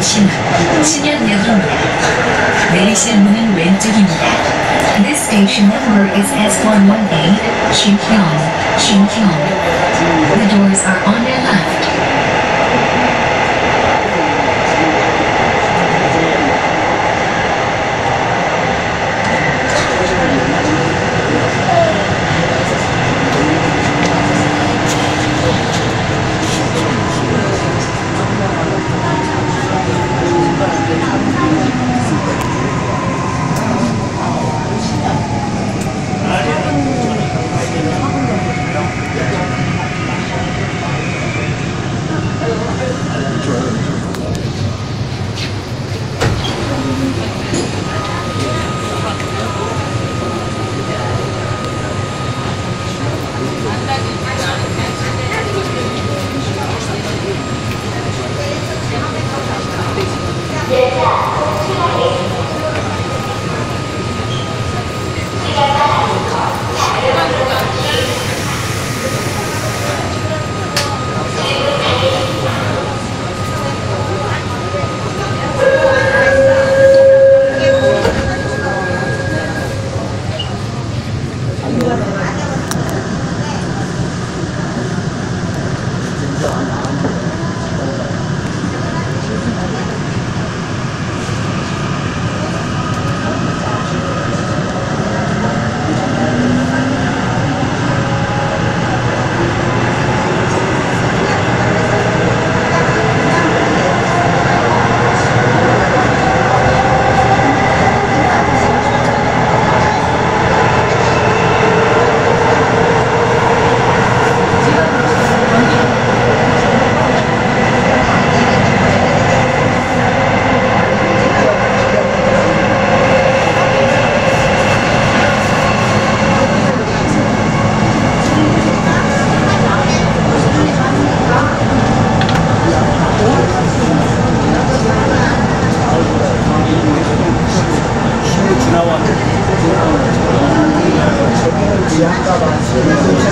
신호, 신현역입니다. 내리실 문은 왼쪽입니다. This station number is S118, Shinhyong, Shinhyong. The doors are on your left. trabalho.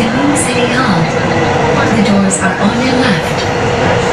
Sehun City Hall. The doors are on your left.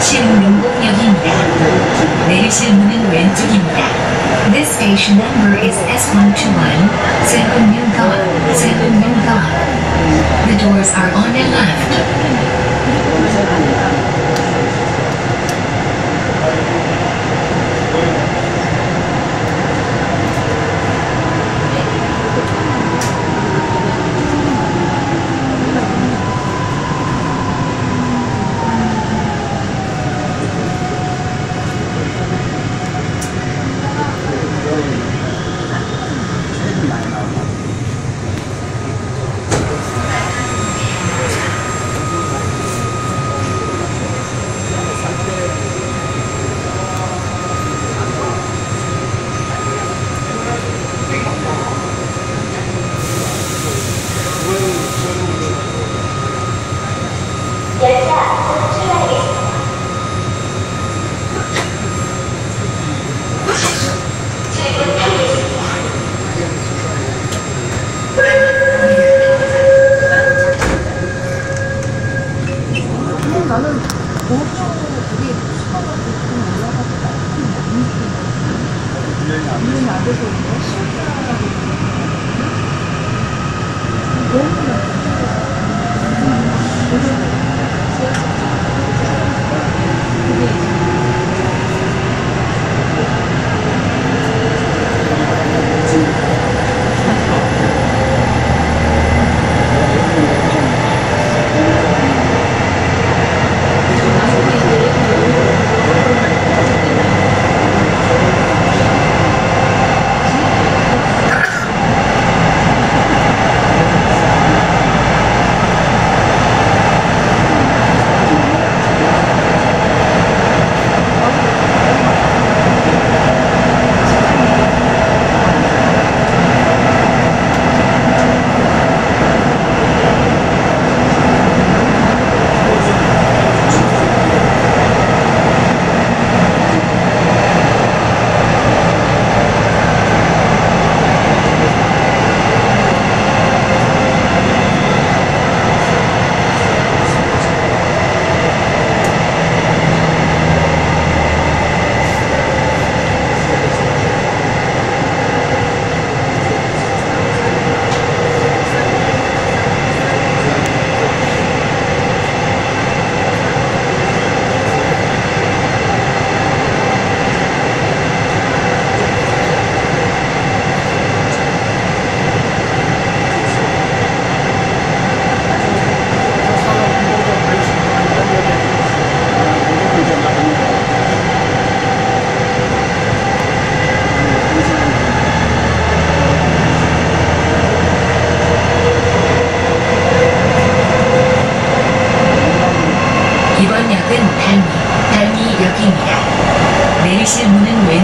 시흥릉곡역입니다. 내리실 문은 왼쪽입니다. This station number is S121, 세훈릉곡, 세훈릉곡. The doors are on your left.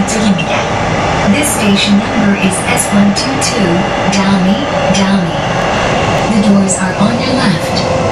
문은 왼쪽입니다. This station number is S122, Dalmi, Dalmi. The doors are on your left.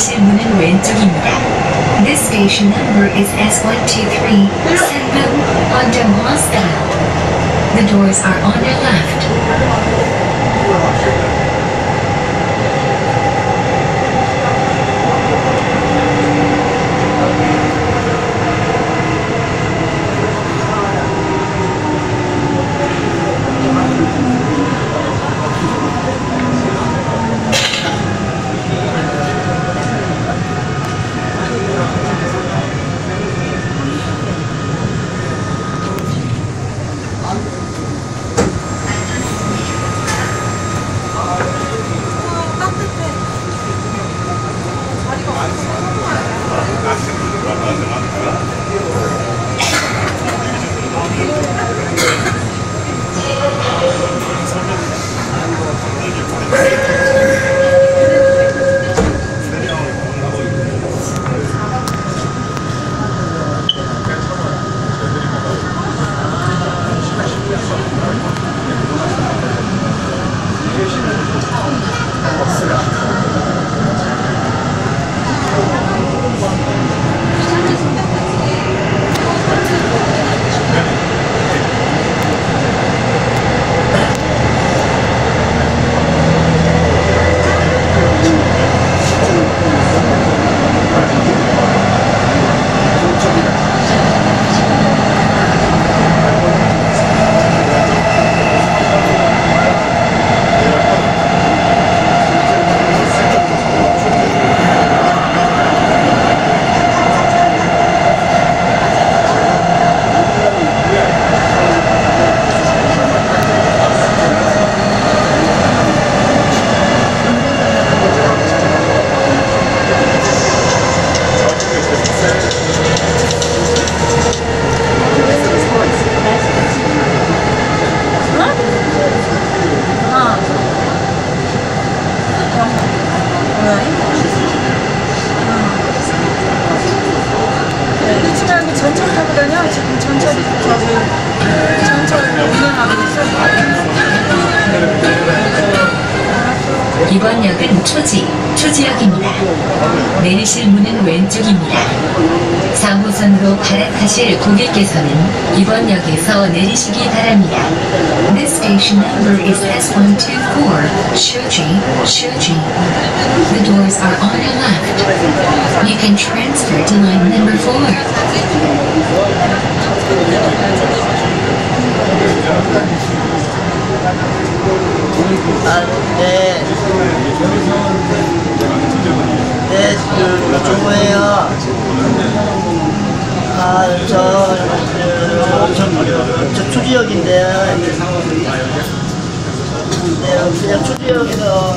스테이션 문은 왼쪽입니다. This station number is S123, Senbu, on Donghua. The doors are on your left. Thank you. 이번 역은 초지, 초지역입니다. 내리실 문은 왼쪽입니다. 4호선으로 갈아타실 고객께서는 이번 역에서 내리시기 바랍니다. This station number is S124, Shoji, Shoji. The doors are on your left. You can transfer to line number 4. 아, 네. 네, 그, 어떤 거예요? 아, 저, 그, 저, 저 초지역인데. 네, 그냥 초지역에서,